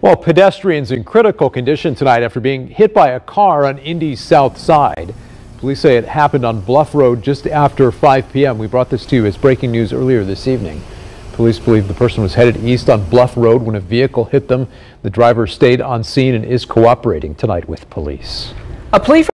Well, pedestrians in critical condition tonight after being hit by a car on Indy's south side. Police say it happened on Bluff Road just after 5 p.m. We brought this to you as breaking news earlier this evening. Police believe the person was headed east on Bluff Road when a vehicle hit them. The driver stayed on scene and is cooperating tonight with police. A plea